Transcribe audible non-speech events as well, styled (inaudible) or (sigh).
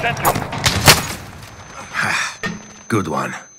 (sighs) Good one.